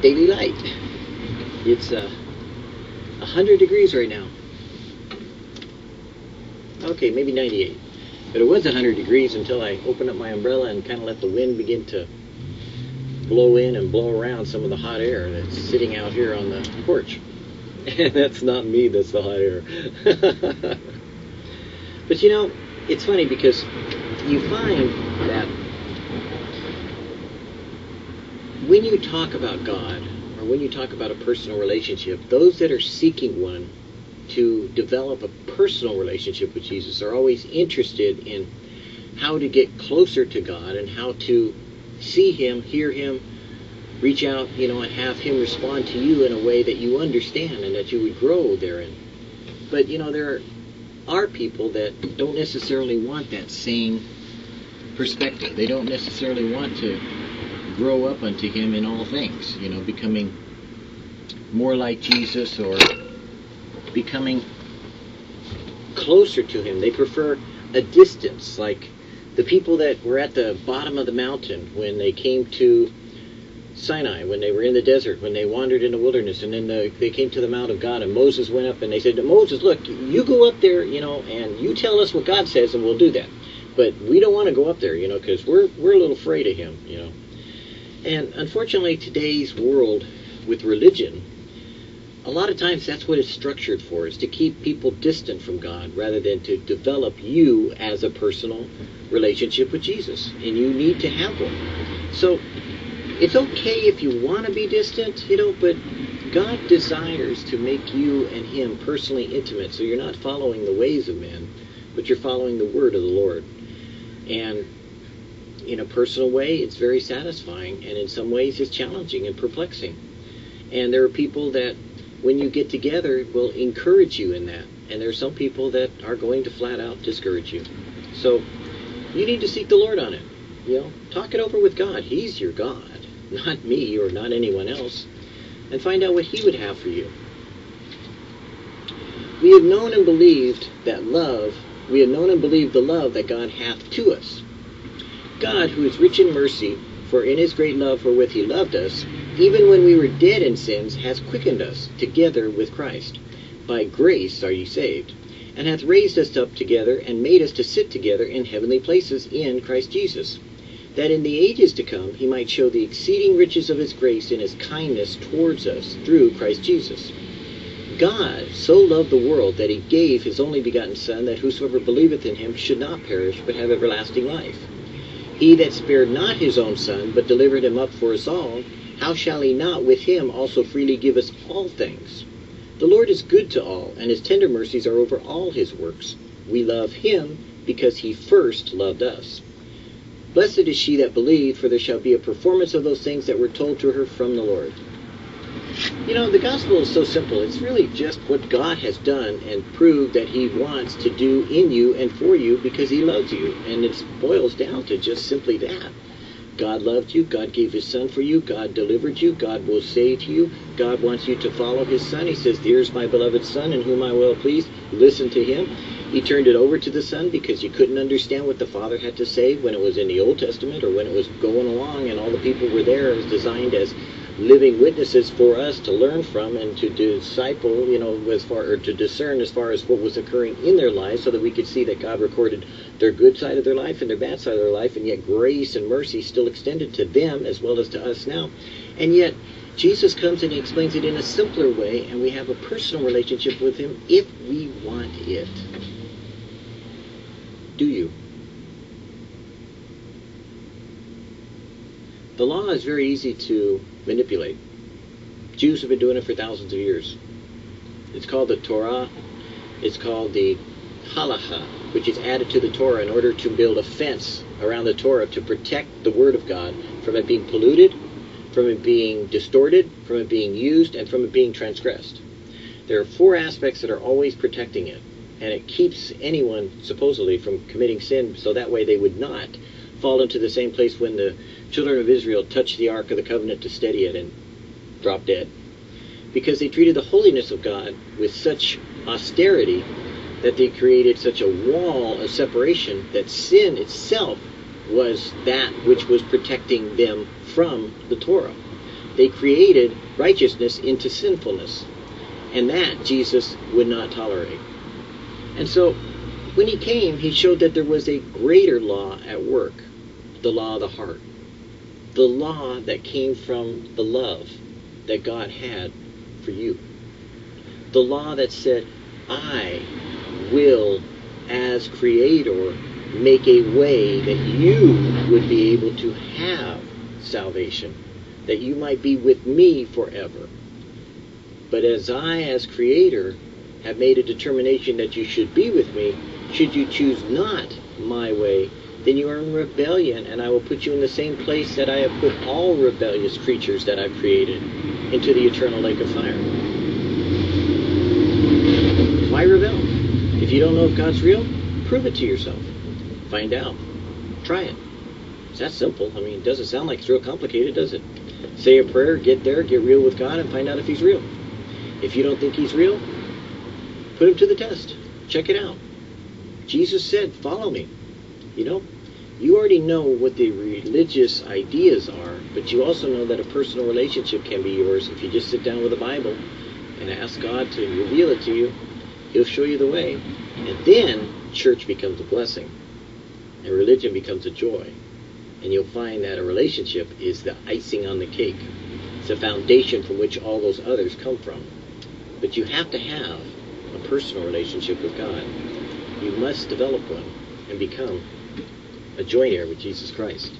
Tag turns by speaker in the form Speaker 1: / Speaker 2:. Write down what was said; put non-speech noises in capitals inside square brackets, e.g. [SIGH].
Speaker 1: daily light. It's uh, 100 degrees right now. Okay, maybe 98. But it was 100 degrees until I opened up my umbrella and kind of let the wind begin to blow in and blow around some of the hot air that's sitting out here on the porch. [LAUGHS] And that's not me, that's the hot air. [LAUGHS] but you know, it's funny because you find that when you talk about God, or when you talk about a personal relationship, those that are seeking one to develop a personal relationship with Jesus are always interested in how to get closer to God and how to see Him, hear Him, reach out, you know, and have Him respond to you in a way that you understand and that you would grow therein. But, you know, there are people that don't necessarily want that same perspective. They don't necessarily want to grow up unto him in all things, you know, becoming more like Jesus or becoming closer to him. They prefer a distance, like the people that were at the bottom of the mountain when they came to Sinai, when they were in the desert, when they wandered in the wilderness, and then the, they came to the Mount of God, and Moses went up and they said to Moses, Look, you go up there, you know, and you tell us what God says, and we'll do that. But we don't want to go up there, you know, because we're, we're a little afraid of him, you know. And unfortunately, today's world with religion, a lot of times that's what it's structured for, is to keep people distant from God rather than to develop you as a personal relationship with Jesus. And you need to have one. So it's okay if you want to be distant, you know, but God desires to make you and Him personally intimate so you're not following the ways of men, but you're following the word of the Lord. And in a personal way, it's very satisfying, and in some ways, it's challenging and perplexing. And there are people that, when you get together, will encourage you in that. And there are some people that are going to flat out discourage you. So you need to seek the Lord on it. You know, talk it over with God. He's your God, [LAUGHS] not me or not anyone else. And find out what He would have for you. We have known and believed that love, we have known and believed the love that God hath to us. God, who is rich in mercy, for in his great love wherewith he loved us, even when we were dead in sins, has quickened us together with Christ. By grace are ye saved, and hath raised us up together, and made us to sit together in heavenly places in Christ Jesus, that in the ages to come he might show the exceeding riches of his grace in his kindness towards us through Christ Jesus. God so loved the world that he gave his only begotten Son, that whosoever believeth in him should not perish, but have everlasting life. He that spared not his own Son, but delivered him up for us all, how shall he not with him also freely give us all things? The Lord is good to all, and his tender mercies are over all his works. We love him because he first loved us. Blessed is she that believed, for there shall be a performance of those things that were told to her from the Lord. You know, the gospel is so simple. It's really just what God has done and proved that He wants to do in you and for you because He loves you. And it boils down to just simply that. God loved you. God gave His Son for you. God delivered you. God will save you. God wants you to follow His Son. He says, Here's my beloved Son in whom I will please. Listen to Him. He turned it over to the Son because you couldn't understand what the Father had to say when it was in the Old Testament or when it was going along and all the people were there. It was designed as living witnesses for us to learn from and to disciple, you know, as far or to discern as far as what was occurring in their lives, so that we could see that God recorded their good side of their life and their bad side of their life, and yet grace and mercy still extended to them as well as to us now. And yet Jesus comes and he explains it in a simpler way, and we have a personal relationship with him if we want it. Do you? The law is very easy to manipulate. Jews have been doing it for thousands of years. It's called the Torah. It's called the Halacha, which is added to the Torah in order to build a fence around the Torah to protect the Word of God from it being polluted, from it being distorted, from it being used, and from it being transgressed. There are four aspects that are always protecting it, and it keeps anyone supposedly from committing sin so that way they would not fall into the same place when the children of Israel touched the Ark of the Covenant to steady it and dropped dead. Because they treated the holiness of God with such austerity that they created such a wall of separation that sin itself was that which was protecting them from the Torah. they created righteousness into sinfulness. And that Jesus would not tolerate. And so when he came, he showed that there was a greater law at work the law of the heart. The law that came from the love that God had for you. The law that said, I will, as creator, make a way that you would be able to have salvation, that you might be with me forever. But as I, as creator, have made a determination that you should be with me, should you choose not my way, then you are in rebellion, and I will put you in the same place that I have put all rebellious creatures that I've created into the eternal lake of fire. Why rebel? If you don't know if God's real, prove it to yourself. Find out. Try it. It's that simple. I mean, it doesn't sound like it's real complicated, does it? Say a prayer, get there, get real with God, and find out if He's real. If you don't think He's real, put Him to the test. Check it out. Jesus said, Follow me. You know, you already know what the religious ideas are, but you also know that a personal relationship can be yours if you just sit down with the Bible and ask God to reveal it to you. He'll show you the way. And then church becomes a blessing, and religion becomes a joy. And you'll find that a relationship is the icing on the cake. It's the foundation from which all those others come from. But you have to have a personal relationship with God. You must develop one and become a joint heir with Jesus Christ.